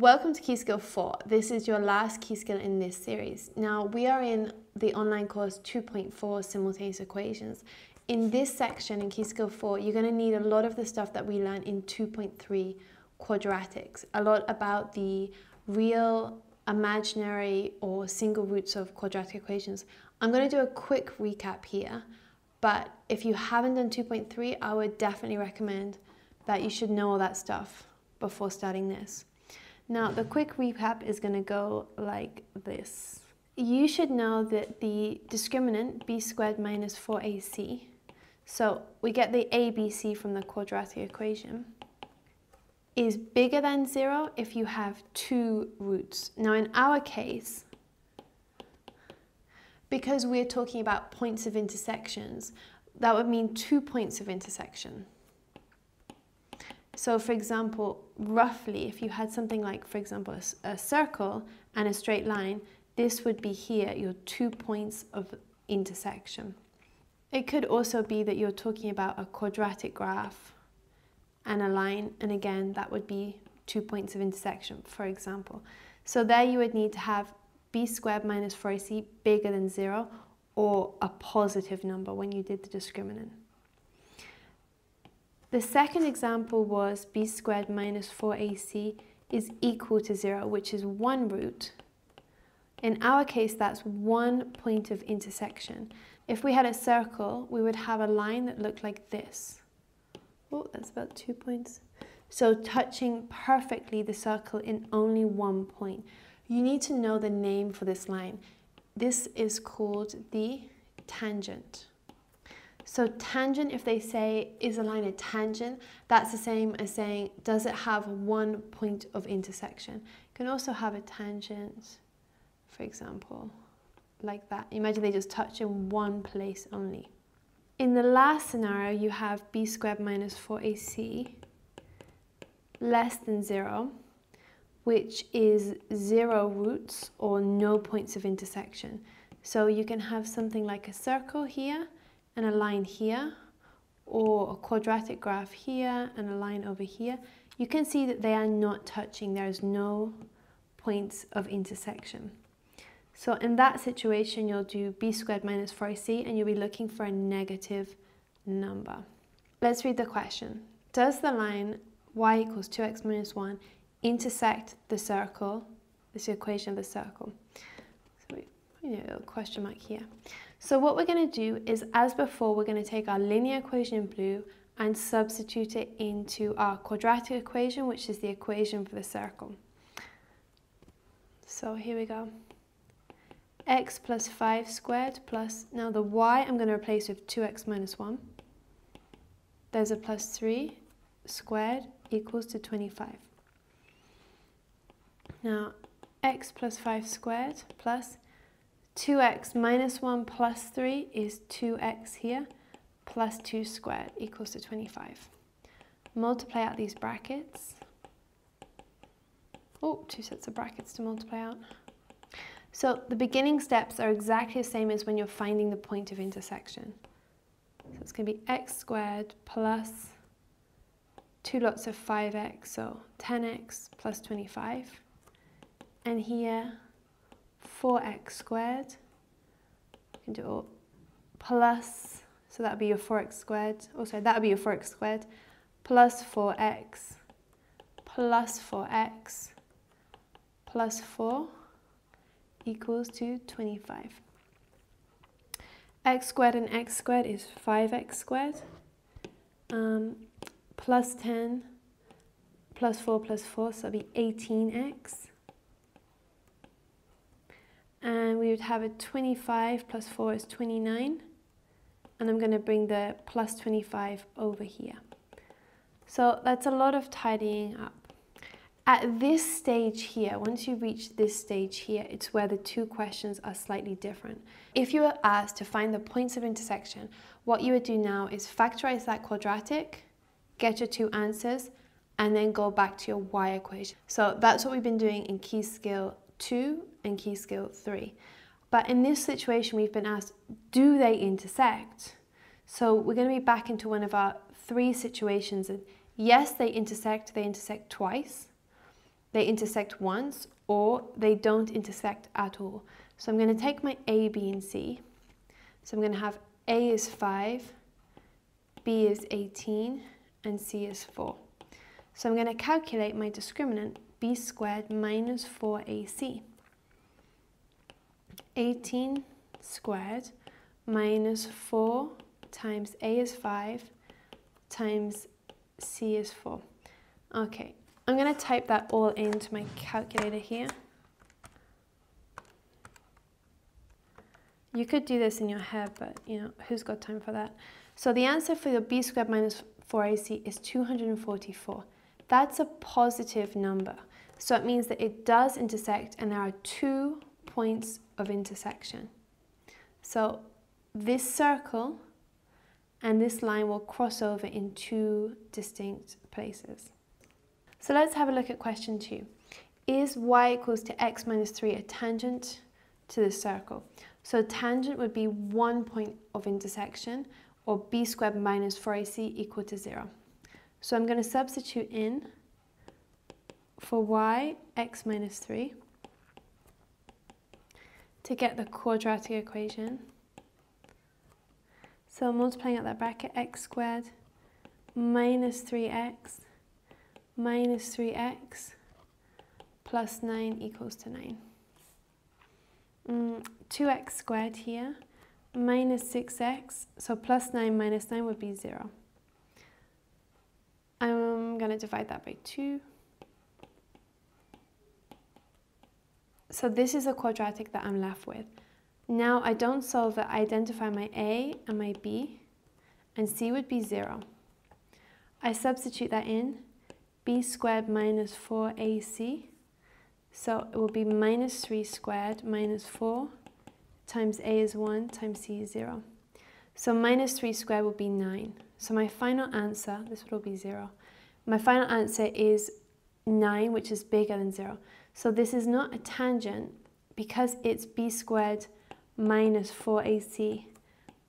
Welcome to Key Skill 4. This is your last key skill in this series. Now, we are in the online course 2.4 Simultaneous Equations. In this section in Key Skill 4, you're going to need a lot of the stuff that we learned in 2.3 Quadratics. A lot about the real, imaginary, or single roots of quadratic equations. I'm going to do a quick recap here, but if you haven't done 2.3, I would definitely recommend that you should know all that stuff before starting this. Now the quick recap is going to go like this. You should know that the discriminant b squared minus 4ac, so we get the abc from the quadratic equation, is bigger than 0 if you have two roots. Now in our case, because we're talking about points of intersections, that would mean two points of intersection. So for example, roughly, if you had something like, for example, a, a, circle and a straight line, this would be here, your two points of intersection. It could also be that you're talking about a quadratic graph and a line, and again, that would be two points of intersection, for example. So there you would need to have b squared minus 4ac bigger than zero, or a positive number when you did the discriminant. The second example was b squared minus 4ac is equal to 0, which is one root. In our case, that's one point of intersection. If we had a circle, we would have a line that looked like this. Oh, that's about two points. So touching perfectly the circle in only one point. You need to know the name for this line. This is called the tangent. So tangent, if they say, is a line a tangent, that's the same as saying, does it have one point of intersection? You can also have a tangent, for example, like that. Imagine they just touch in one place only. In the last scenario, you have b squared minus 4ac less than zero, which is zero roots or no points of intersection. So you can have something like a circle here, and a line here or a quadratic graph here and a line over here, you can see that they are not touching. There's no points of intersection. So in that situation, you'll do b squared minus 4ac and you'll be looking for a negative number. Let's read the question. Does the line y equals 2x minus 1 intersect the circle, this is the equation of the circle? So we put a little question mark here. So what we're going to do is, as before, we're going to take our linear equation in blue and substitute it into our quadratic equation, which is the equation for the circle. So here we go. x plus 5 squared plus, now the y I'm going to replace with 2x minus 1. There's a plus 3 squared equals to 25. Now x plus 5 squared plus 2x minus 1 plus 3 is 2x here, plus 2 squared equals to 25. Multiply out these brackets. Oh, two sets of brackets to multiply out. So the beginning steps are exactly the same as when you're finding the point of intersection. So it's going to be x squared plus two lots of 5x, so 10x plus 25. And here 4x squared. Do all. Plus, so that would be your 4x squared. Also, that would be your 4x squared. Plus 4x plus 4x plus 4 equals to 25. x squared and x squared is 5x squared. Um, plus 10 plus 4 plus 4, so that would be 18x and we would have a 25 plus 4 is 29 and I'm going to bring the plus 25 over here. So that's a lot of tidying up. At this stage here, once you reach this stage here, it's where the two questions are slightly different. If you were asked to find the points of intersection, what you would do now is factorize that quadratic, get your two answers, and then go back to your y equation. So that's what we've been doing in key skill 2 and key skill 3. But in this situation, we've been asked, do they intersect? So we're going to be back into one of our three situations. And yes, they intersect, they intersect twice. they intersect once or they don't intersect at all. So I'm going to take my A, B, and C. So I'm going to have A is 5, B is 18, and C is 4. So I'm going to calculate my discriminant B squared minus 4AC. 18 squared minus 4 times A is 5 times C is 4. Okay, I'm going to type that all into my calculator here. You could do this in your head, but you know, who's got time for that? So the answer for your b squared minus 4ac is 244. That's a positive number. So it means that it does intersect and there are two points of intersection. So this circle and this line will cross over in two distinct places. So let's have a look at question two. Is y equals to x minus 3 a tangent to the circle? So tangent would be one point of intersection or b squared minus 4ac equal to 0. So I'm going to substitute in for y x minus 3 to get the quadratic equation. So multiplying out that bracket x squared minus 3x minus 3x plus 9 equals to 9. Mm, 2x squared here minus 6x, so plus 9 minus 9 would be 0. I'm going to divide that by 2. So this is a quadratic that I'm left with. Now I don't solve it, I identify my a and my b, and c would be 0. I substitute that in, b squared minus 4ac. So it will be minus 3 squared minus 4 times a is 1 times c is 0. So minus 3 squared will be 9. So my final answer, this will be 0. My final answer is 9, which is bigger than 0. So this is not a tangent because it's b squared minus 4ac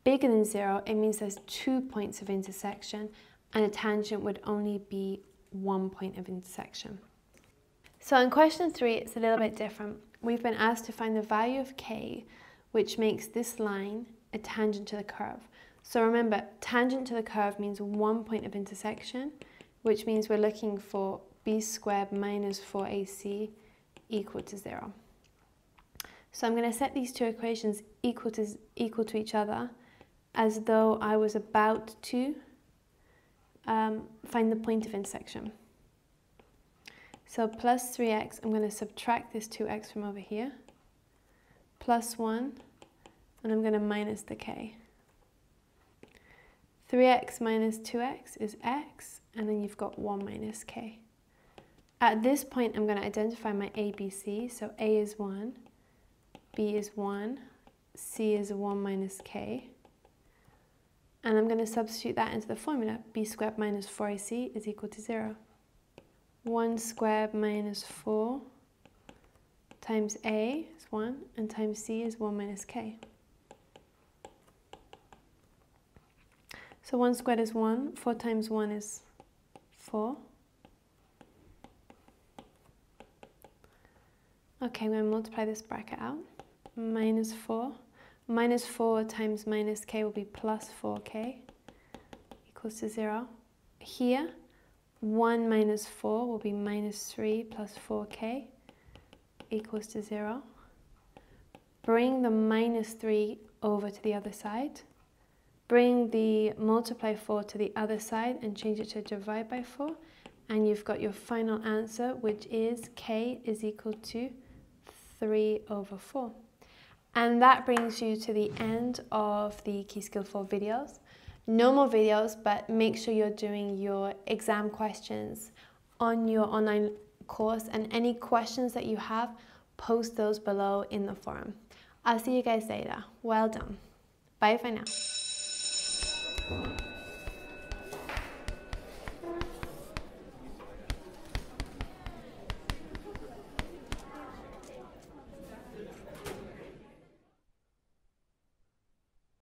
bigger than 0. It means there's two points of intersection and a tangent would only be one point of intersection. So in question three, it's a little bit different. We've been asked to find the value of k, which makes this line a tangent to the curve. So remember, tangent to the curve means one point of intersection, which means we're looking for b squared minus 4ac equal to zero. So I'm going to set these two equations equal to, equal to each other as though I was about to um, find the point of intersection. So plus 3x, I'm going to subtract this 2x from over here, plus 1, and I'm going to minus the k. 3x minus 2x is x, and then you've got 1 minus k. At this point, I'm going to identify my ABC. So A is 1, B is 1, C is 1 minus k. And I'm going to substitute that into the formula. b squared minus 4ac is equal to 0. 1 squared minus 4 times a is 1, and times c is 1 minus k. So 1 squared is 1, 4 times 1 is 4. Okay, I'm going to multiply this bracket out. Minus 4 Minus 4 times minus k will be plus 4k equals to 0. Here, 1 minus 4 will be minus 3 plus 4k equals to 0. Bring the minus 3 over to the other side. Bring the multiply 4 to the other side and change it to divide by 4. And you've got your final answer, which is k is equal to 3 over 4. And that brings you to the end of the Key Skill 4 videos. No more videos, but make sure you're doing your exam questions on your online course and any questions that you have, post those below in the forum. I'll see you guys later. Well done. Bye for now.